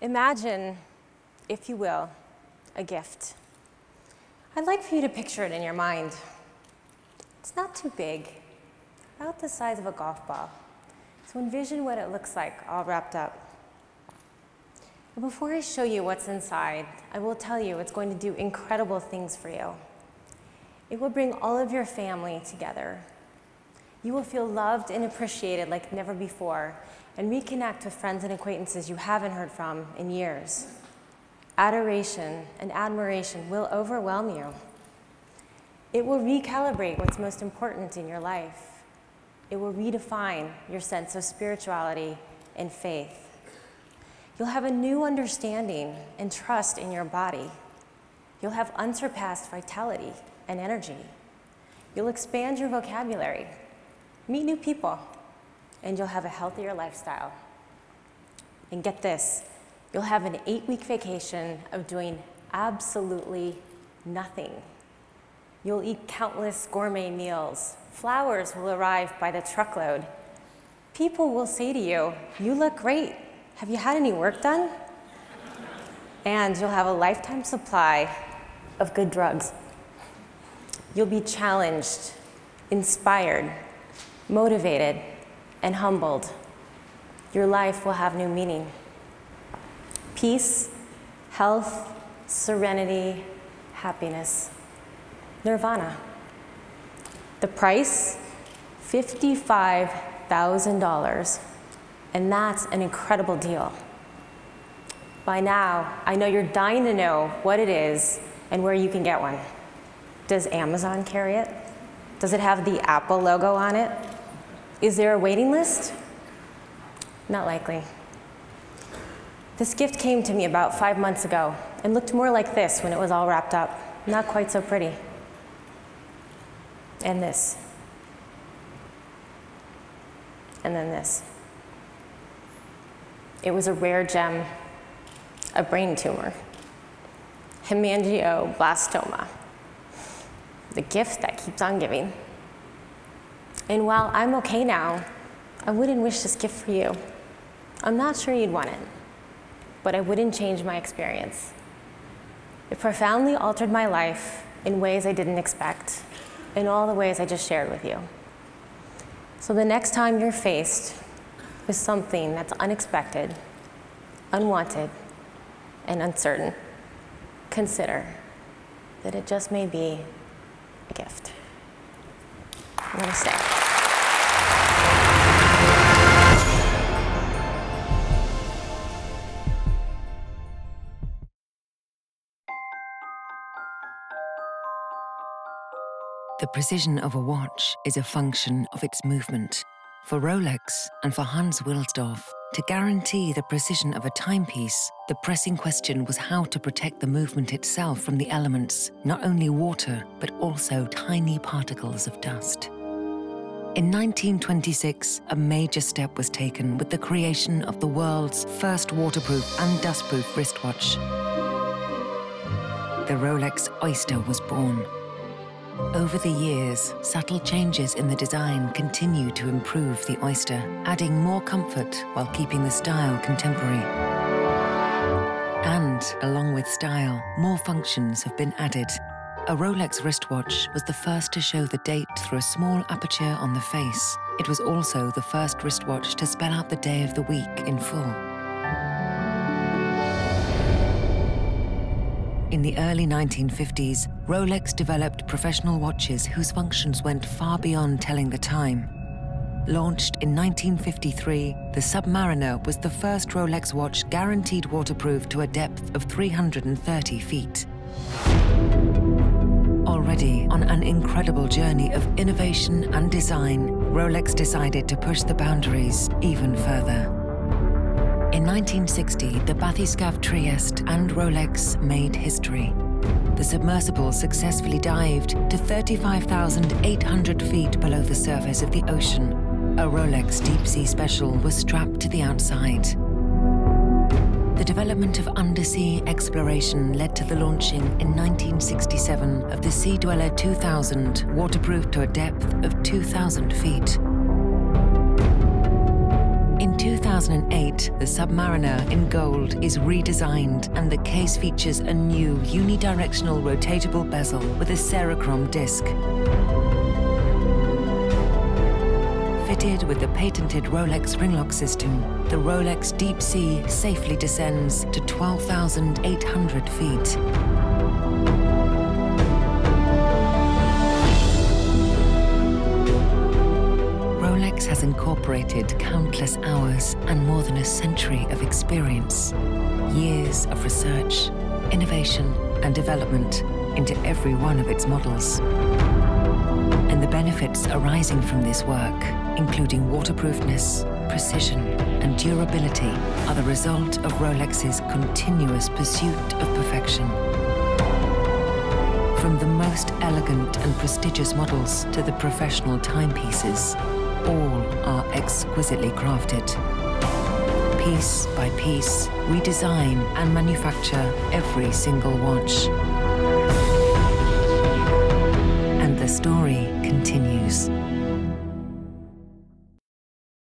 Imagine, if you will, a gift. I'd like for you to picture it in your mind. It's not too big, about the size of a golf ball. So envision what it looks like all wrapped up. Before I show you what's inside, I will tell you it's going to do incredible things for you. It will bring all of your family together. You will feel loved and appreciated like never before and reconnect with friends and acquaintances you haven't heard from in years. Adoration and admiration will overwhelm you. It will recalibrate what's most important in your life. It will redefine your sense of spirituality and faith. You'll have a new understanding and trust in your body. You'll have unsurpassed vitality and energy. You'll expand your vocabulary, meet new people, and you'll have a healthier lifestyle. And get this, you'll have an eight week vacation of doing absolutely nothing. You'll eat countless gourmet meals. Flowers will arrive by the truckload. People will say to you, You look great. Have you had any work done? And you'll have a lifetime supply of good drugs. You'll be challenged, inspired, motivated, and humbled. Your life will have new meaning. Peace, health, serenity, happiness. Nirvana. The price, $55,000. And that's an incredible deal. By now, I know you're dying to know what it is and where you can get one. Does Amazon carry it? Does it have the Apple logo on it? Is there a waiting list? Not likely. This gift came to me about five months ago and looked more like this when it was all wrapped up. Not quite so pretty. And this. And then this. It was a rare gem, a brain tumor, hemangioblastoma, the gift that keeps on giving. And while I'm okay now, I wouldn't wish this gift for you. I'm not sure you'd want it, but I wouldn't change my experience. It profoundly altered my life in ways I didn't expect, in all the ways I just shared with you. So the next time you're faced with something that's unexpected, unwanted, and uncertain, consider that it just may be a gift. Namaste. The precision of a watch is a function of its movement. For Rolex and for Hans Wilsdorf, to guarantee the precision of a timepiece, the pressing question was how to protect the movement itself from the elements, not only water, but also tiny particles of dust. In 1926, a major step was taken with the creation of the world's first waterproof and dustproof wristwatch. The Rolex Oyster was born. Over the years, subtle changes in the design continue to improve the Oyster, adding more comfort while keeping the style contemporary. And, along with style, more functions have been added. A Rolex wristwatch was the first to show the date through a small aperture on the face. It was also the first wristwatch to spell out the day of the week in full. In the early 1950s, Rolex developed professional watches whose functions went far beyond telling the time. Launched in 1953, the Submariner was the first Rolex watch guaranteed waterproof to a depth of 330 feet. Already on an incredible journey of innovation and design, Rolex decided to push the boundaries even further. In 1960, the Bathyscaphe Trieste and Rolex made history. The submersible successfully dived to 35,800 feet below the surface of the ocean. A Rolex Deep Sea Special was strapped to the outside. The development of undersea exploration led to the launching in 1967 of the Sea Dweller 2000, waterproof to a depth of 2,000 feet. In 2008, the Submariner in gold is redesigned and the case features a new unidirectional rotatable bezel with a Cerachrom disc. Fitted with the patented Rolex Ringlock system, the Rolex Deep Sea safely descends to 12,800 feet. Has incorporated countless hours and more than a century of experience, years of research, innovation and development into every one of its models. And the benefits arising from this work including waterproofness, precision, and durability, are the result of Rolex's continuous pursuit of perfection. From the most elegant and prestigious models to the professional timepieces, all are exquisitely crafted. Piece by piece, we design and manufacture every single watch. And the story continues.